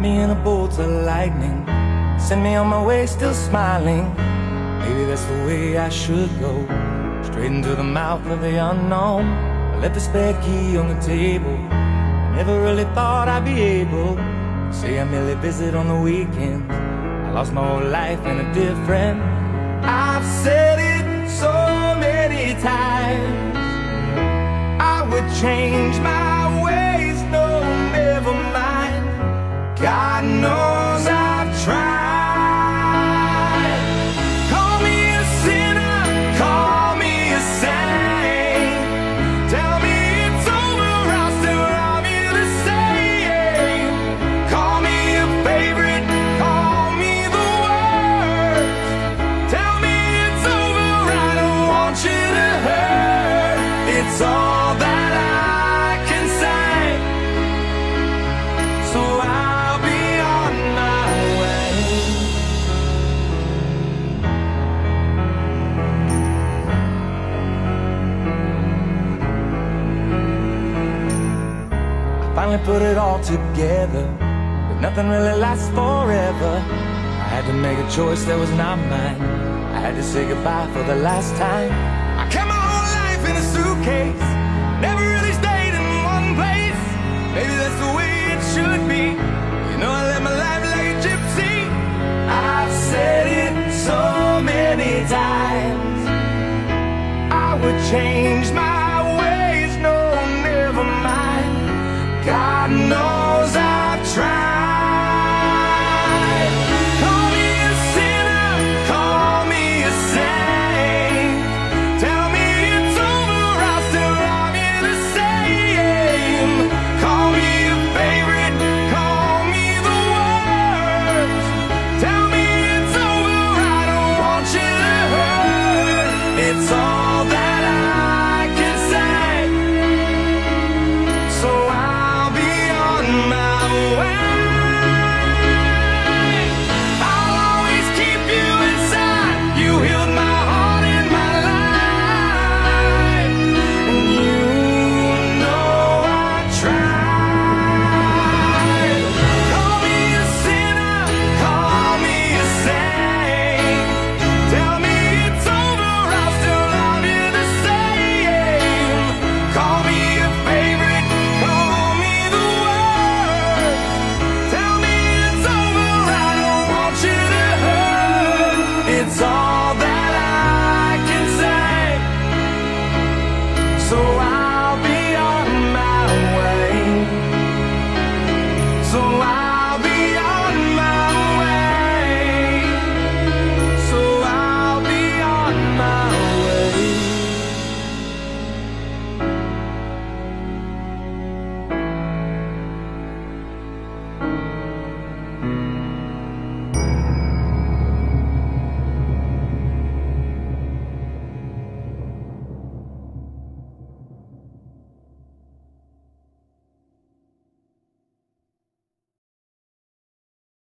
me in a bolt of lightning. Send me on my way, still smiling. Maybe that's the way I should go. Straight into the mouth of the unknown. I left the spare key on the table. I never really thought I'd be able to say I merely visit on the weekends. I lost my whole life in a different. I've said it so many times. I would change my God knows I've tried. Call me a sinner, call me a saint. Tell me it's over, I'll still love you the same. Call me a favorite, call me the worst. Tell me it's over, I don't want you to hurt. It's all finally put it all together, but nothing really lasts forever. I had to make a choice that was not mine. I had to say goodbye for the last time. I kept my whole life in a suitcase, never